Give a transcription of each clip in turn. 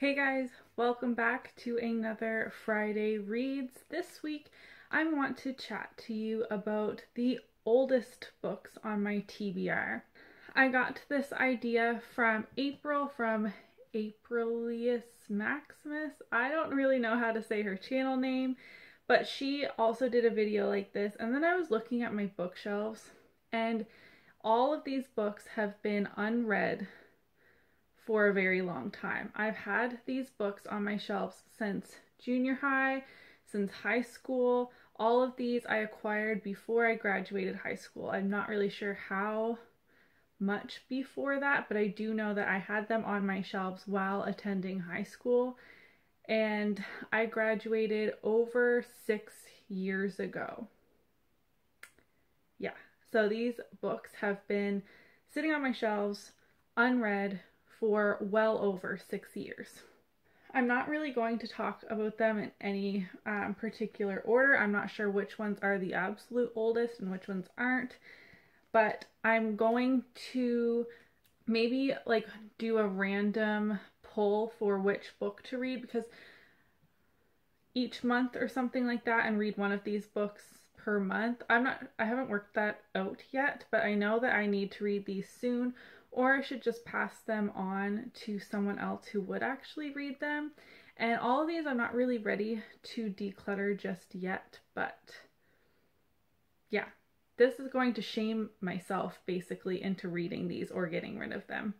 Hey guys, welcome back to another Friday Reads. This week I want to chat to you about the oldest books on my TBR. I got this idea from April from Aprilius Maximus. I don't really know how to say her channel name, but she also did a video like this and then I was looking at my bookshelves and all of these books have been unread for a very long time. I've had these books on my shelves since junior high, since high school. All of these I acquired before I graduated high school. I'm not really sure how much before that, but I do know that I had them on my shelves while attending high school. And I graduated over six years ago. Yeah, so these books have been sitting on my shelves unread for well over six years. I'm not really going to talk about them in any um, particular order. I'm not sure which ones are the absolute oldest and which ones aren't, but I'm going to maybe like do a random pull for which book to read because each month or something like that and read one of these books per month. I'm not I haven't worked that out yet, but I know that I need to read these soon or I should just pass them on to someone else who would actually read them. And all of these I'm not really ready to declutter just yet, but yeah, this is going to shame myself basically into reading these or getting rid of them.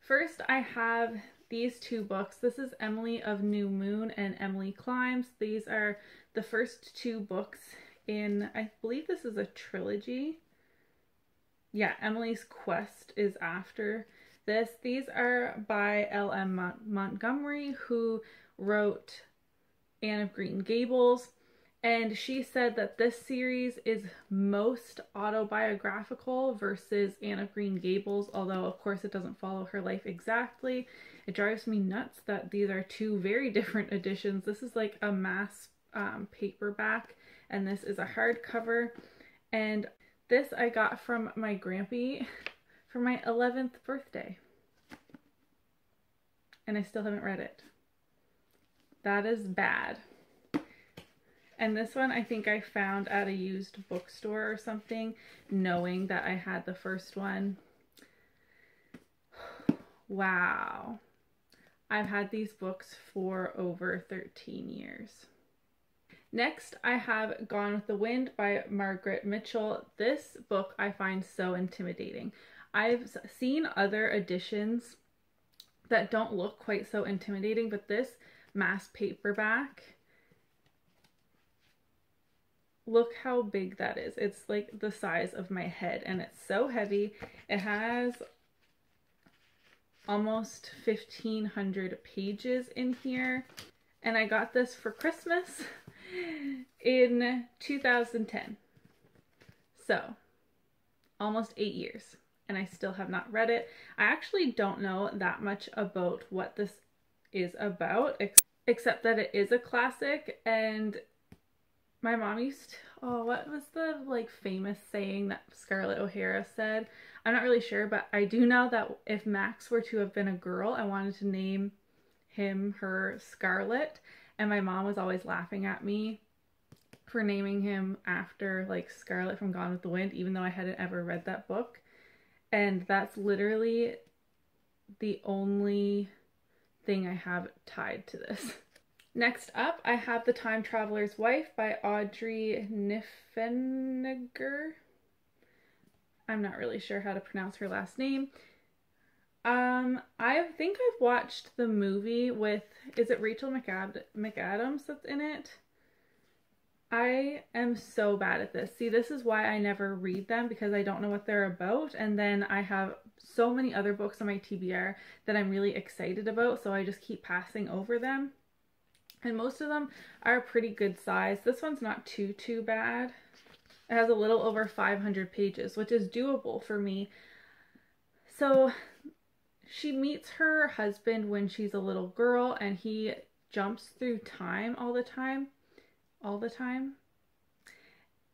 First, I have these two books. This is Emily of New Moon and Emily Climbs. These are the first two books in, I believe this is a trilogy yeah, Emily's Quest is after this. These are by L.M. Mont- Montgomery, who wrote Anne of Green Gables. And she said that this series is most autobiographical versus Anne of Green Gables, although, of course, it doesn't follow her life exactly. It drives me nuts that these are two very different editions. This is like a mass um, paperback, and this is a hardcover. And this I got from my grampy for my 11th birthday. And I still haven't read it. That is bad. And this one I think I found at a used bookstore or something, knowing that I had the first one. Wow. I've had these books for over 13 years. Next, I have Gone with the Wind by Margaret Mitchell. This book I find so intimidating. I've seen other editions that don't look quite so intimidating, but this mass paperback, look how big that is. It's like the size of my head and it's so heavy. It has almost 1500 pages in here and I got this for Christmas in 2010. So, almost eight years, and I still have not read it. I actually don't know that much about what this is about, ex except that it is a classic, and my mom used to, oh, what was the like famous saying that Scarlett O'Hara said? I'm not really sure, but I do know that if Max were to have been a girl, I wanted to name him her Scarlet and my mom was always laughing at me for naming him after like Scarlett from Gone with the Wind, even though I hadn't ever read that book. And that's literally the only thing I have tied to this. Next up, I have The Time Traveler's Wife by Audrey Niffenegger. I'm not really sure how to pronounce her last name. Um, I think I've watched the movie with, is it Rachel McAd- McAdams that's in it? I am so bad at this. See, this is why I never read them because I don't know what they're about. And then I have so many other books on my TBR that I'm really excited about. So I just keep passing over them. And most of them are pretty good size. This one's not too, too bad. It has a little over 500 pages, which is doable for me. So she meets her husband when she's a little girl and he jumps through time all the time. All the time.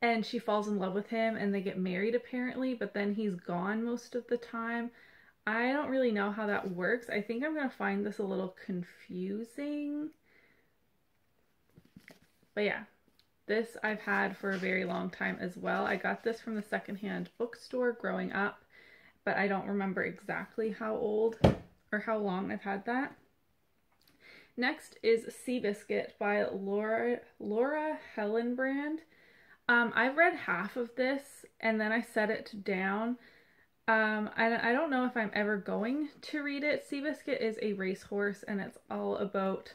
And she falls in love with him and they get married apparently, but then he's gone most of the time. I don't really know how that works. I think I'm going to find this a little confusing. But yeah, this I've had for a very long time as well. I got this from the secondhand bookstore growing up, but I don't remember exactly how old or how long I've had that. Next is Seabiscuit by Laura Laura Hillenbrand. Um, I've read half of this and then I set it down. Um, I, I don't know if I'm ever going to read it. Seabiscuit is a racehorse and it's all about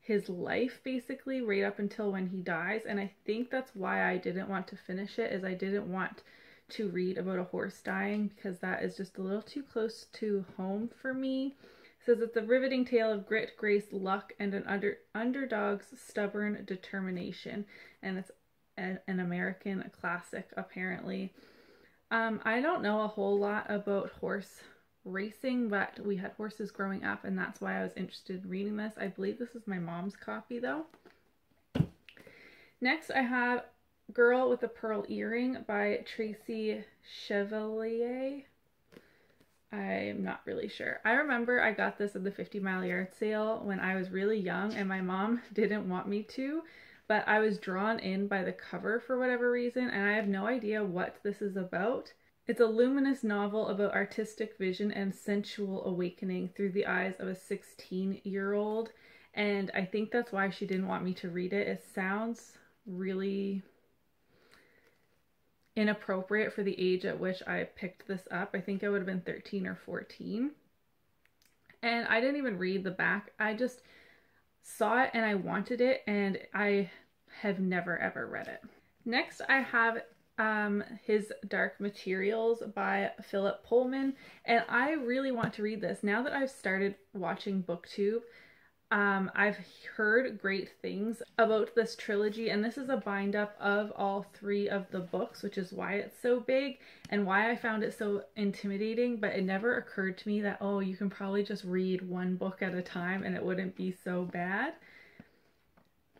his life basically right up until when he dies and I think that's why I didn't want to finish it is I didn't want to read about a horse dying because that is just a little too close to home for me. It says it's a riveting tale of grit, grace, luck, and an under underdog's stubborn determination, and it's an, an American classic apparently. Um, I don't know a whole lot about horse racing, but we had horses growing up, and that's why I was interested in reading this. I believe this is my mom's copy, though. Next, I have Girl with a Pearl Earring by Tracy Chevalier. I'm not really sure. I remember I got this at the 50 mile yard sale when I was really young and my mom didn't want me to, but I was drawn in by the cover for whatever reason and I have no idea what this is about. It's a luminous novel about artistic vision and sensual awakening through the eyes of a 16 year old. And I think that's why she didn't want me to read it. It sounds really inappropriate for the age at which I picked this up. I think I would have been 13 or 14. And I didn't even read the back. I just saw it and I wanted it and I have never ever read it. Next I have um, his Dark Materials by Philip Pullman, and I really want to read this. Now that I've started watching BookTube, um, I've heard great things about this trilogy, and this is a bind up of all three of the books, which is why it's so big and why I found it so intimidating. But it never occurred to me that, oh, you can probably just read one book at a time and it wouldn't be so bad.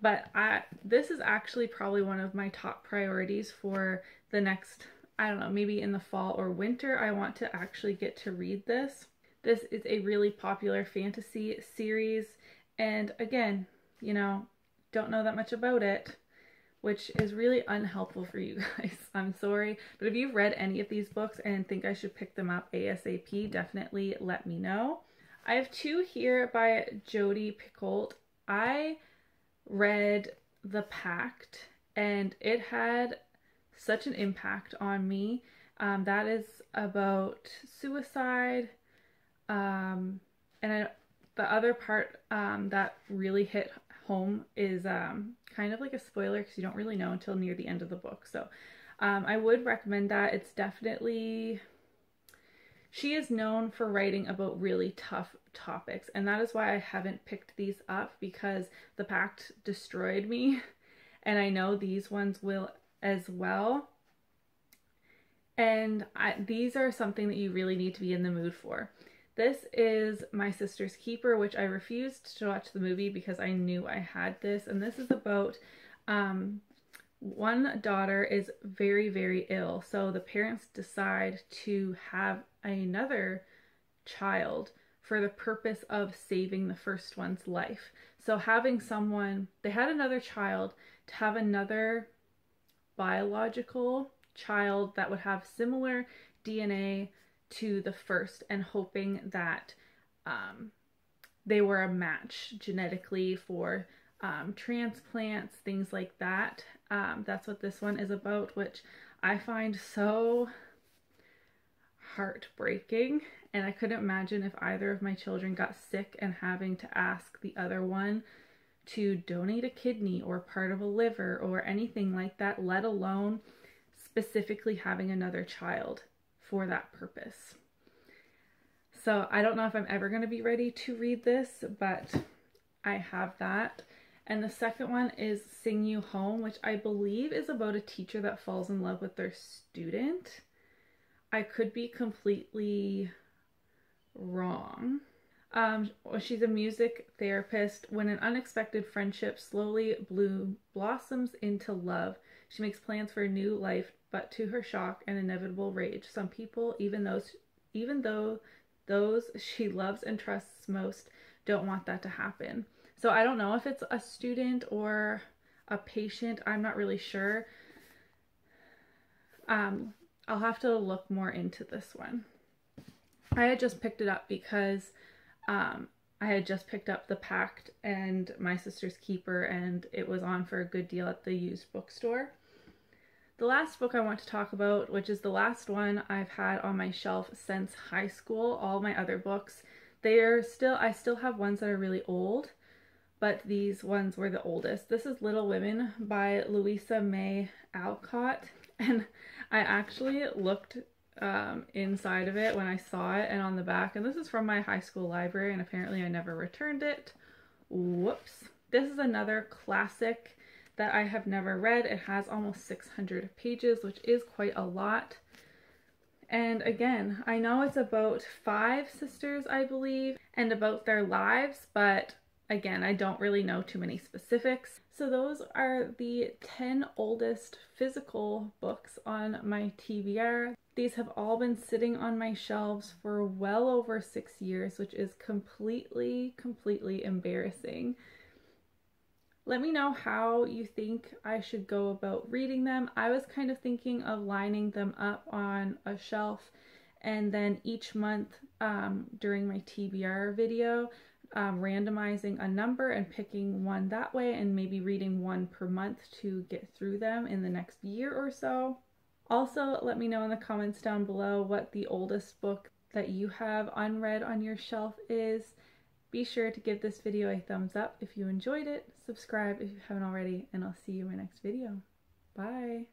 But I this is actually probably one of my top priorities for the next, I don't know, maybe in the fall or winter. I want to actually get to read this. This is a really popular fantasy series. And again, you know, don't know that much about it, which is really unhelpful for you guys. I'm sorry. But if you've read any of these books and think I should pick them up ASAP, definitely let me know. I have two here by Jodi Picoult. I read The Pact and it had such an impact on me. Um, that is about suicide. Um, and I, the other part um, that really hit home is um, kind of like a spoiler because you don't really know until near the end of the book. So um, I would recommend that. It's definitely. She is known for writing about really tough topics, and that is why I haven't picked these up because The Pact destroyed me, and I know these ones will as well. And I, these are something that you really need to be in the mood for. This is My Sister's Keeper, which I refused to watch the movie because I knew I had this. And this is about um, one daughter is very, very ill. So the parents decide to have another child for the purpose of saving the first one's life. So having someone, they had another child, to have another biological child that would have similar DNA to the first and hoping that um, they were a match genetically for um, transplants, things like that. Um, that's what this one is about, which I find so heartbreaking. And I couldn't imagine if either of my children got sick and having to ask the other one to donate a kidney or part of a liver or anything like that, let alone specifically having another child for that purpose. So I don't know if I'm ever going to be ready to read this, but I have that. And the second one is Sing You Home, which I believe is about a teacher that falls in love with their student. I could be completely wrong. Um, she's a music therapist. When an unexpected friendship slowly bloom blossoms into love, she makes plans for a new life, but to her shock and inevitable rage, some people, even those, even though those she loves and trusts most don't want that to happen. So I don't know if it's a student or a patient. I'm not really sure. Um, I'll have to look more into this one. I had just picked it up because um, I had just picked up The Pact and My Sister's Keeper, and it was on for a good deal at the used bookstore. The last book I want to talk about, which is the last one I've had on my shelf since high school, all my other books, they are still, I still have ones that are really old, but these ones were the oldest. This is Little Women by Louisa May Alcott, and I actually looked um, inside of it when I saw it and on the back, and this is from my high school library, and apparently I never returned it. Whoops. This is another classic that I have never read. It has almost 600 pages, which is quite a lot. And again, I know it's about five sisters, I believe, and about their lives, but again, I don't really know too many specifics. So those are the 10 oldest physical books on my TBR. These have all been sitting on my shelves for well over six years, which is completely, completely embarrassing. Let me know how you think I should go about reading them. I was kind of thinking of lining them up on a shelf and then each month um, during my TBR video, um, randomizing a number and picking one that way and maybe reading one per month to get through them in the next year or so. Also, let me know in the comments down below what the oldest book that you have unread on your shelf is be sure to give this video a thumbs up if you enjoyed it, subscribe if you haven't already, and I'll see you in my next video. Bye!